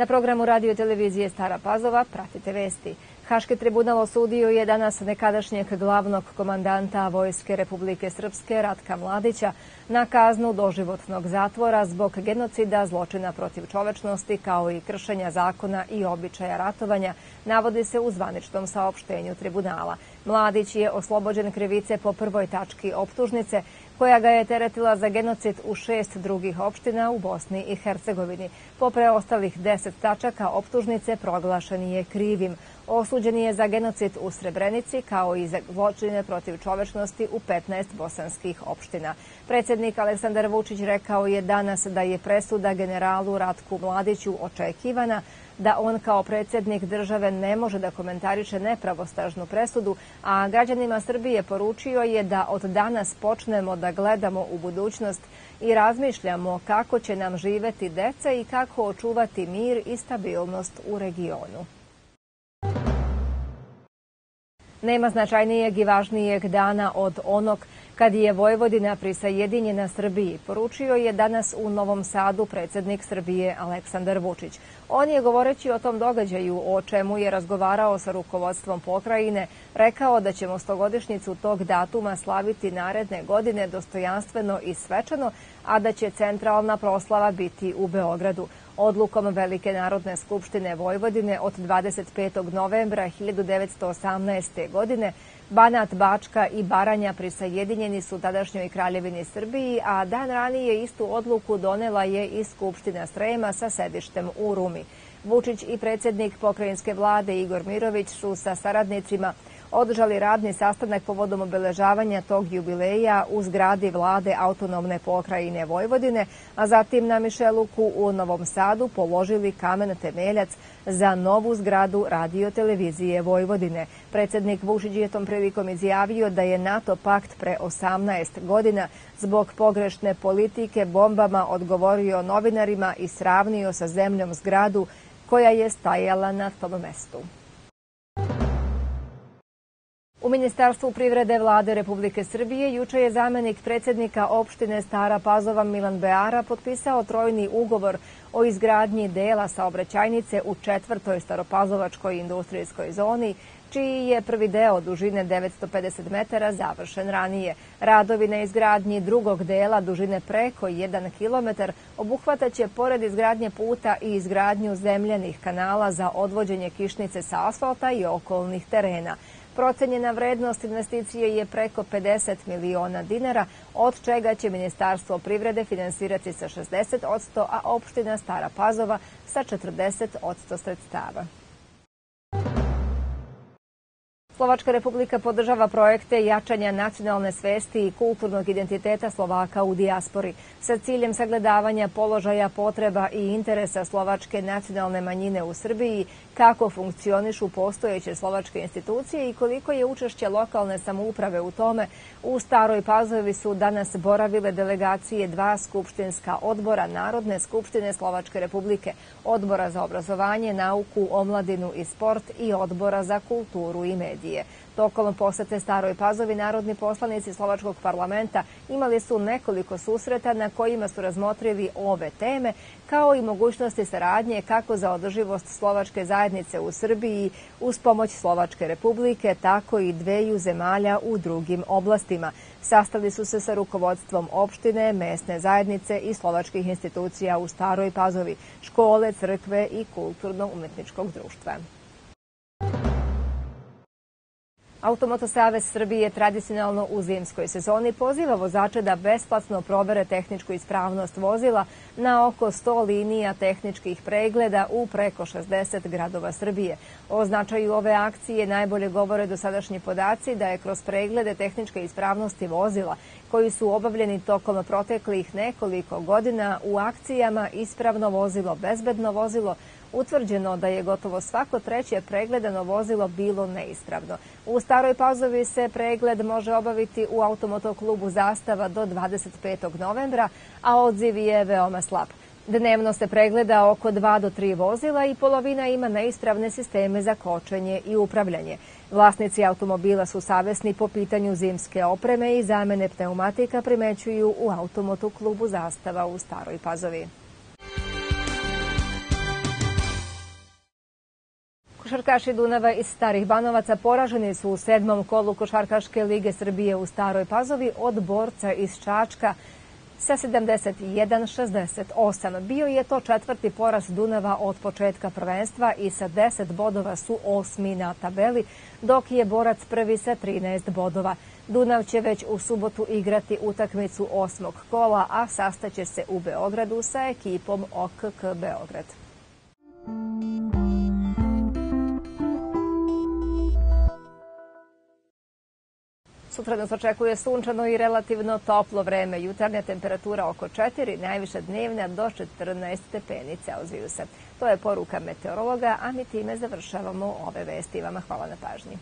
Na programu radio televizije Stara Pazova pratite vesti. Haški tribunal osudio je danas nekadašnjeg glavnog komandanta Vojske Republike Srpske Ratka Mladića na kaznu doživotnog zatvora zbog genocida, zločina protiv čovečnosti kao i kršenja zakona i običaja ratovanja, navodi se u zvaničnom saopštenju tribunala. Mladić je oslobođen krivice po prvoj tački optužnice koja ga je teretila za genocid u šest drugih opština u Bosni i Hercegovini. Po preostalih deset tačaka optužnice proglašen je krivim. Osuđen je za genocid u Srebrenici kao i za zločine protiv čovečnosti u 15 bosanskih opština. Predsjednik Aleksandar Vučić rekao je danas da je presuda generalu Ratku Mladiću očekivana, da on kao predsjednik države ne može da komentariše nepravostažnu presudu, a građanima Srbije poručio je da od danas počnemo da gledamo u budućnost i razmišljamo kako će nam živeti deca i kako očuvati mir i stabilnost u regionu. Nema značajnijeg i važnijeg dana od onog kad je Vojvodina prisajedinjena Srbiji, poručio je danas u Novom Sadu predsjednik Srbije Aleksandar Vučić. On je govoreći o tom događaju, o čemu je razgovarao sa rukovodstvom pokrajine, rekao da ćemo stogodišnjicu tog datuma slaviti naredne godine dostojanstveno i svečano, a da će centralna proslava biti u Beogradu. Odlukom Velike narodne skupštine Vojvodine od 25. novembra 1918. godine Banat, Bačka i Baranja prisajedinjeni su tadašnjoj kraljevini Srbiji, a dan ranije istu odluku donela je i Skupština Srema sa sedištem u Rumi. Vučić i predsjednik pokrajinske vlade Igor Mirović su sa saradnicima održali radni sastanak povodom obeležavanja tog jubileja u zgradi vlade autonomne pokrajine Vojvodine, a zatim na Mišeluku u Novom Sadu položili kamen temeljac za novu zgradu radiotelevizije Vojvodine. Predsednik Vušić je tom prilikom izjavio da je NATO pakt pre 18 godina zbog pogrešne politike bombama odgovorio novinarima i sravnio sa zemljom zgradu koja je stajala na tom mestu. U Ministarstvu privrede vlade Republike Srbije juče je zamenik predsjednika opštine Stara Pazova Milan Beara potpisao trojni ugovor o izgradnji dela saobraćajnice u četvrtoj staropazovačkoj industrijskoj zoni, čiji je prvi deo dužine 950 metara završen ranije. Radovi na izgradnji drugog dela dužine preko 1 km obuhvataće pored izgradnje puta i izgradnju zemljenih kanala za odvođenje kišnice sa asfalta i okolnih terena. Procenjena vrednost investicije je preko 50 miliona dinara, od čega će Ministarstvo privrede finansirati sa 60%, a opština Stara Pazova sa 40% sredstava. Slovačka republika podržava projekte jačanja nacionalne svesti i kulturnog identiteta Slovaka u dijaspori sa ciljem sagledavanja položaja potreba i interesa slovačke nacionalne manjine u Srbiji, kako funkcionišu postojeće slovačke institucije i koliko je učešće lokalne samouprave u tome. U Staroj Pazovi su danas boravile delegacije dva skupštinska odbora Narodne skupštine Slovačke republike, odbora za obrazovanje, nauku, omladinu i sport i odbora za kulturu i medije medije. Tokom posete Staroj Pazovi narodni poslanici Slovačkog parlamenta imali su nekoliko susreta na kojima su razmotrili ove teme, kao i mogućnosti saradnje kako za održivost Slovačke zajednice u Srbiji uz pomoć Slovačke republike, tako i dveju zemalja u drugim oblastima. Sastali su se sa rukovodstvom opštine, mesne zajednice i slovačkih institucija u Staroj Pazovi, škole, crkve i kulturno-umetničkog društva. Automotosavez Srbije tradicionalno u zimskoj sezoni poziva vozače da besplatno provere tehničku ispravnost vozila na oko 100 linija tehničkih pregleda u preko 60 gradova Srbije. O značaju ove akcije najbolje govore dosadašnji podaci da je kroz preglede tehničke ispravnosti vozila koji su obavljeni tokom proteklih nekoliko godina u akcijama ispravno vozilo, bezbedno vozilo, utvrđeno da je gotovo svako treće pregledano vozilo bilo neispravno. U Staroj Pazovi se pregled može obaviti u automotoklubu Zastava do 25. novembra, a odziv je veoma slab. Dnevno se pregleda oko 2 do 3 vozila i polovina ima neispravne sisteme za kočenje i upravljanje. Vlasnici automobila su savjesni po pitanju zimske opreme i zamene pneumatika primećuju u automotoklubu Zastava u Staroj Pazovi. Košarkaši Dunava iz Starih Banovaca poraženi su u sedmom kolu Košarkaške lige Srbije u Staroj Pazovi od borca iz Čačka sa 71-68. Bio je to četvrti poraz Dunava od početka prvenstva i sa 10 bodova su osmi na tabeli, dok je borac prvi sa 13 bodova. Dunav će već u subotu igrati utakmicu osmog kola, a sastaće se u Beogradu sa ekipom OKK Beograd. Sutra nas očekuje sunčano i relativno toplo vreme. Jutarnja temperatura oko 4, najviša dnevna do 14 stepeni Celzijusa. To je poruka meteorologa, a mi time završavamo ove vesti. Vama hvala na pažnji.